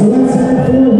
Você vai ser